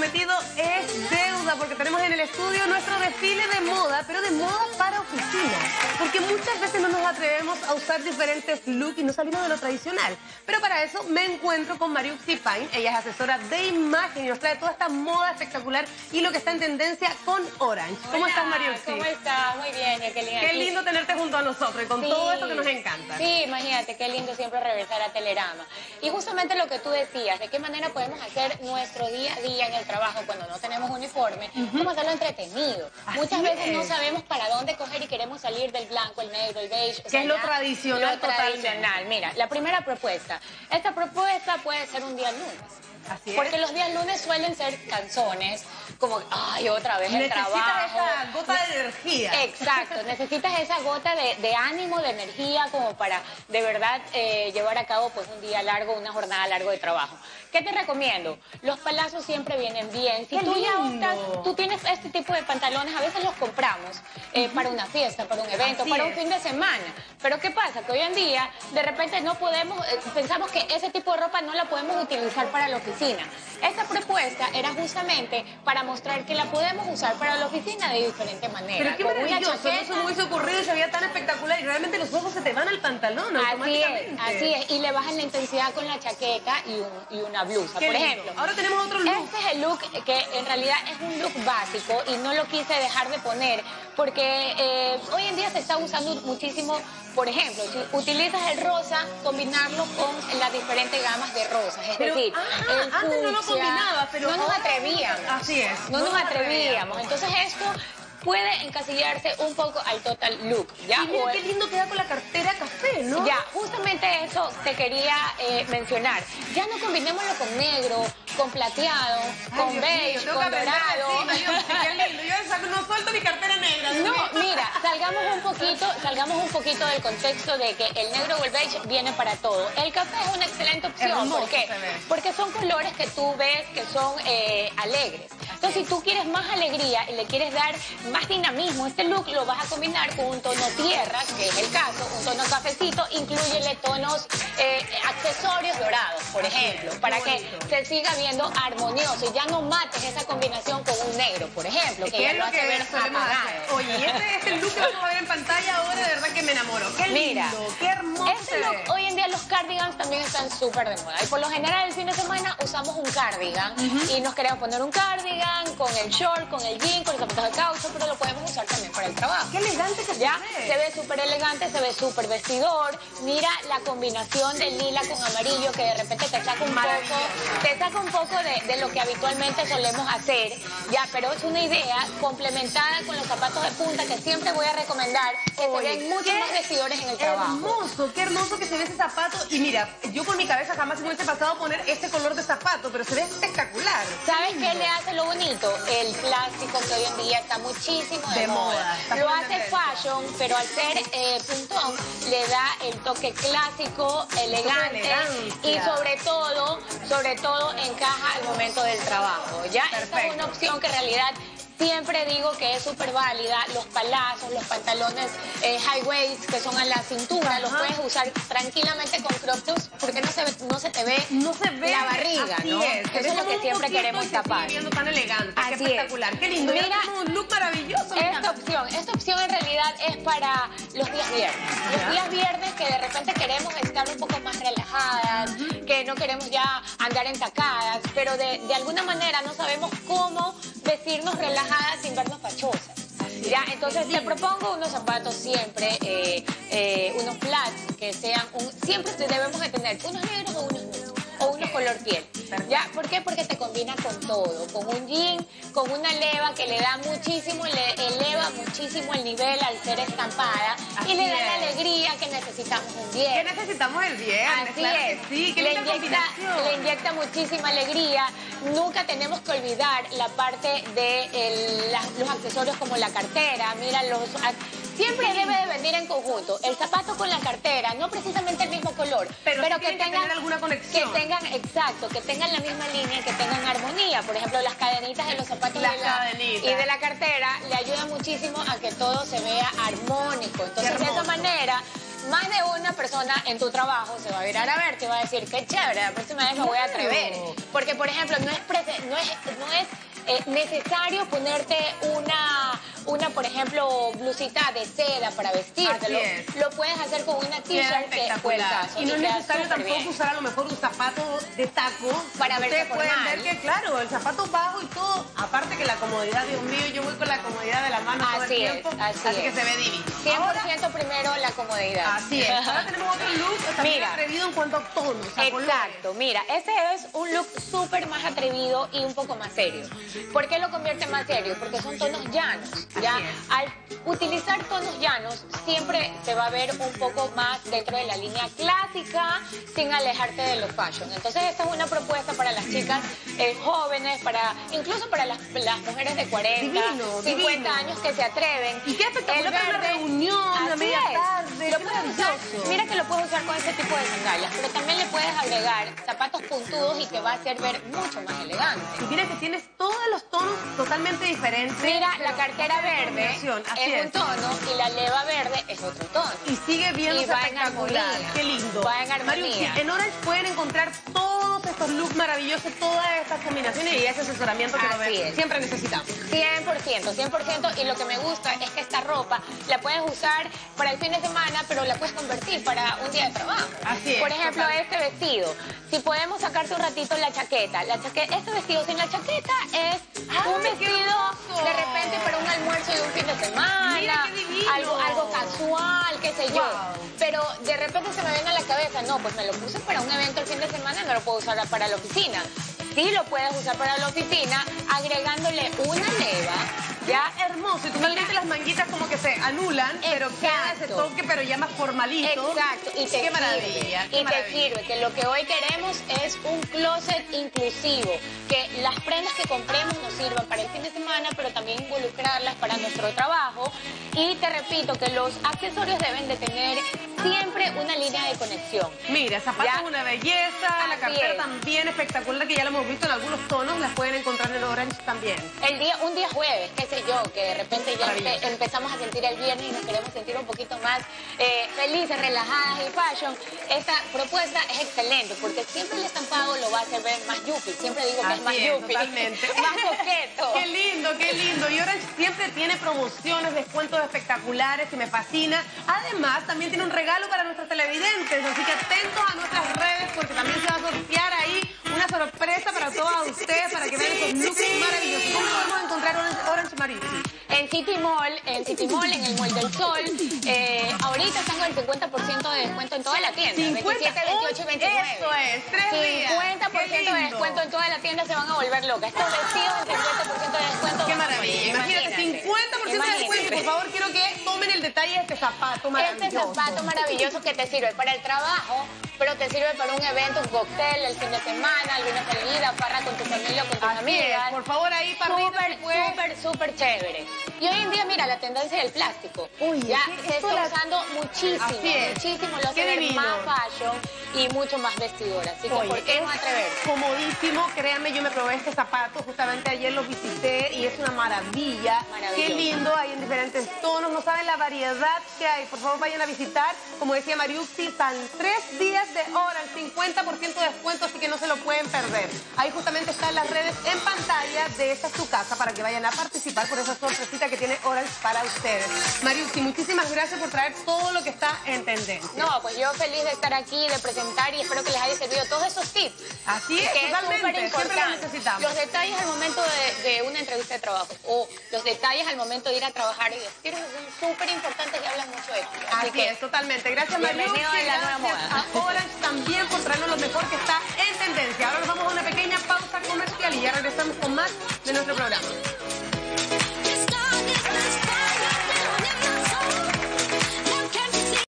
prometido es tenemos en el estudio nuestro desfile de moda, pero de moda para oficina. Porque muchas veces no nos atrevemos a usar diferentes looks y no salimos de lo tradicional. Pero para eso me encuentro con Mariuxi Pine. Ella es asesora de imagen y nos trae toda esta moda espectacular y lo que está en tendencia con Orange. ¿Cómo estás, Mariuxi? ¿Cómo estás? Muy bien, Jacqueline. Qué lindo tenerte junto a nosotros y con todo esto que nos encanta. Sí, imagínate, qué lindo siempre regresar a Telerama. Y justamente lo que tú decías, de qué manera podemos hacer nuestro día a día en el trabajo cuando no tenemos uniforme, cómo hacerlo entretenido. Muchas veces no sabemos para dónde coger y queremos salir del blanco, el negro, el beige. Que es lo tradicional Lo tradicional. Mira, la primera propuesta. Esta propuesta puede ser un día lunes. Así es. Porque los días lunes suelen ser canzones, como, ay, otra vez el Necesitas trabajo. esa gota de energía. Exacto, necesitas esa gota de, de ánimo, de energía, como para de verdad eh, llevar a cabo pues un día largo, una jornada largo de trabajo. ¿Qué te recomiendo? Los palazos siempre vienen bien. Si ¡Qué tú ya optas, tú tienes este tipo de pantalones, a veces los compramos eh, para una fiesta, para un evento, Así para un es. fin de semana. Pero ¿qué pasa? Que hoy en día de repente no podemos, eh, pensamos que ese tipo de ropa no la podemos utilizar para la oficina. Esta propuesta era justamente para mostrar que la podemos usar para la oficina de diferente manera. Pero qué maravilloso, no chaqueta. se me hubiese ocurrido y se veía tan espectacular y realmente los ojos se te van al pantalón Así es, automáticamente. así es. Y le bajan la intensidad con la chaqueta y, un- y una blusa, Qué por lindo. ejemplo. Ahora tenemos otro look. Este es el look que en realidad es un look básico y no lo quise dejar de poner porque eh, hoy en día se está usando muchísimo, por ejemplo, si utilizas el rosa, combinarlo con las diferentes gamas de rosas. Es Pero, decir, ah, el antes no lo combinaba, pero no nos atrevíamos. Así es, No, nos atrevíamos. Entonces esto puede encasillarse un poco al total look. ¿ya? Y mira O qué lindo queda con la cartera café, ¿no? ya, justamente eso te quería eh, mencionar. Ya no combinémoslo con negro, con plateado, Ay, con Dios beige, mío, con dorado. encima, Dios, qué lindo. Yo saco- no suelto mi cartera negra. Dios No, mío. mira, salgamos un poquito, salgamos un poquito del contexto de que el negro o el beige viene para todo. El café es una excelente opción. Hermoso ¿Por qué? se ve. Porque son colores que tú ves que son eh, alegres. Entonces, si tú quieres más alegría y le quieres dar más dinamismo, este look lo vas a combinar con un tono tierra, que es el caso, un tono cafecito, incluyele tonos eh, accesorios dorados, por ejemplo, para que se siga viendo armonioso y ya no mates esa combinación con un negro, por ejemplo, que ¿Qué ya es lo hace ver apagado. Oye, este, este look que vamos a ver en pantalla ahora, me enamoro. Qué lindo, Mira, qué hermoso Este look, ve. hoy en día los cardigans también están súper de moda. Y por lo general el fin de semana usamos un cardigan y nos queremos poner un cardigan con el short, con el jean, con los zapatos de caucho, pero lo podemos usar también para el trabajo. Qué elegante que Ya, se ve. se ve súper elegante, se ve súper vestidor. Mira la combinación de lila con amarillo que de repente te saca un poco, te saca un poco de, de lo que habitualmente solemos hacer. Ya, pero es una idea complementada con los zapatos de punta que siempre voy a recomendar, que se ven más vestidores en el trabajo. Hermoso, qué hermoso que se ve ese zapato. Y mira, yo por mi cabeza jamás me hubiese pasado a poner este color de zapato, pero se ve espectacular. ¿Sabes qué le hace lo bonito? El plástico que hoy en día está muchísimo de, De moda, Lo hace fashion, pero al ser eh, puntón le da el toque clásico, elegante y sobre todo, sobre todo encaja al momento del trabajo. Ya esta es una opción que en realidad Siempre digo que es súper válida, los palazos, los pantalones eh, high waist que son a la cintura, los puedes usar tranquilamente con crop tops porque no se, ve- no se te ve No se ve la barriga, así ¿no? Es. Eso es lo que siempre queremos tapar. viendo tan elegante, qué Así es. espectacular. Qué lindo. Mira, un look maravilloso. Esta opción, esta opción en realidad es para los días viernes. Los días viernes que de repente queremos estar un poco más relajadas, que no queremos ya andar entacadas, pero de, de alguna manera no sabemos cómo vestirnos relajadas sin vernos fachosas. Ya, entonces te propongo unos zapatos siempre, eh, eh, unos flats que sean, un, siempre debemos de tener unos negros o unos nudes, o unos color piel. ¿Ya? ¿Por qué? Porque te combina con todo, con un jean, con una leva que le da muchísimo, le eleva muchísimo el nivel al ser estampada Así y le da es. la alegría que necesitamos un ¿Qué viernes. necesitamos el viernes? Así claro es. que sí, qué le, inyecta, le inyecta muchísima alegría. Nunca tenemos que olvidar la parte de el- las- los accesorios como la cartera. Mira, los siempre debe de venir en conjunto. El zapato con la cartera, no precisamente el mismo color, Pero sí que que tengan tener alguna que conexión. tengan exacto, que tengan la misma línea, que tengan armonía. Por ejemplo, las cadenitas de los zapatos Las de la- y de la cartera le ayudan muchísimo a que todo se vea armónico. Entonces, de esa manera más de una persona en tu trabajo se va a virar a verte y va a decir, qué chévere, la próxima vez me voy a atrever. Porque Porque, por ejemplo, no es, no es, no es eh, necesario ponerte una, una, por ejemplo, blusita de seda para vestirte. Lo puedes hacer con una t-shirt que Y no es necesario tampoco usar a lo mejor un zapato de taco. Para verte Ustedes pueden ver que, claro, el zapato bajo y todo. Comodidad, Dios mío, yo voy con la comodidad de la mano todo el tiempo. así, que se ve divino. 100% primero la comodidad. Así es. Ahora tenemos otro look también mira, atrevido en cuanto a tonos, Exacto. Mira, ese es un look súper más atrevido y un poco más serio. ¿Por qué lo convierte más serio? Porque son tonos llanos. ¿ya? Al utilizar tonos llanos, siempre se va a ver un poco más dentro de la línea clásica, sin alejarte de los fashion. Entonces, esta es una propuesta para las chicas eh, jóvenes, para incluso para las, mujeres de 40, 50 años que se atreven. ¿Y qué espectacular una reunión, media tarde? mira que lo puedes usar con ese tipo de sandalias, pero también le puedes agregar zapatos puntudos y te va a hacer ver mucho más elegante. Y mira que tienes todos los tonos totalmente diferentes. Mira, la cartera verde es, un tono y la leva verde es otro tono. Y sigue viendo espectacular. Qué lindo. Va en armonía. en Orange pueden encontrar todos estos looks maravillosos, todas estas combinaciones y ese asesoramiento que siempre necesitamos. 100%, 100%. Y lo que me gusta es que esta ropa la puedes usar para el fin de semana, pero la puedes convertir para un día de trabajo. Así es. Por ejemplo, este vestido. Si podemos sacarte un ratito la chaqueta. La chaqueta este vestido sin la chaqueta es un vestido de repente para un almuerzo de un fin de semana. Algo, algo casual, qué sé yo. Pero de repente se me viene a la cabeza, no, pues me lo puse para un evento el fin de semana y no lo puedo usar para la oficina. Sí lo puedes usar para la oficina agregándole una leva ya hermoso. Y totalmente las manguitas como que se anulan, pero queda ese toque, pero ya más formalito. Exacto. Y te qué maravilla. y te sirve, que lo que hoy queremos es un closet inclusivo. Que las prendas que compremos nos sirvan para el fin de semana, pero también involucrarlas para nuestro trabajo. Y te repito que los accesorios deben de tener siempre una línea de conexión. Mira, zapatos una belleza, la cartera también espectacular, que ya lo hemos visto en algunos tonos, las pueden encontrar en Orange también. El día, un día jueves, qué sé yo, que de repente ya empezamos a sentir el viernes y nos queremos sentir un poquito más eh, felices, relajadas y fashion, esta propuesta es excelente, porque siempre el estampado lo va a hacer ver más yuppie, siempre digo que es más yuppie, más coqueto. qué lindo, qué lindo. Y Orange siempre tiene promociones, descuentos espectaculares que me fascina. Además, también tiene un regalo para nuestros televidentes, así que atentos a nuestras redes porque también se va a sortear ahí una sorpresa para todos ustedes para que vean esos looks maravillosos. ¿Cómo podemos encontrar Orange, Orange En City Mall, en City Mall, en el Mall del Sol. Eh, ahorita están con el 50% de descuento en toda la tienda. 27, 28 y 29. Eso es, tres 50% de descuento en toda la tienda se van a volver locas. Estos vestidos en 50% de descuento. Qué maravilla. Imagínate, 50% de descuento. Por favor, quiero que tomen el detalle de este zapato maravilloso. Este zapato maravilloso que te sirve para el trabajo, pero te sirve para un evento, un cóctel, el fin de semana, alguna salida, parra con tu familia con tus amigas. Por favor, ahí para Súper, súper, súper chévere. Y hoy en día, mira, la tendencia del plástico. Uy, ya se está usando muchísimo, muchísimo. Lo hace más fashion y mucho más vestidora. Así que, ¿por qué no atrever? Comodísimo, créanme, yo me probé este zapato, justamente ayer lo visité y es una maravilla. Qué lindo, hay en diferentes tonos, no saben la variedad que hay. Por favor, vayan a visitar. Como decía Mariuxi, están tres días de hora, el 50% de descuento, así que no se lo pueden perder. Ahí justamente están las redes en pantalla de esta su casa para que vayan a participar por esa sorpresita que tiene Orange para ustedes. Mariuxi, muchísimas gracias por traer todo lo que está en tendencia. No, pues yo feliz de estar aquí, de presentar y espero que les haya servido todos esos tips. Así es, que totalmente, es necesitamos. Los detalles al momento de, una entrevista de trabajo o los detalles al momento de ir a trabajar y vestirse son súper importantes y hablan mucho de ti. Así, que, es, totalmente. Gracias, a Orange también por traernos lo mejor que está en tendencia. Ahora nos vamos a una pequeña pausa comercial y ya regresamos con más de nuestro programa.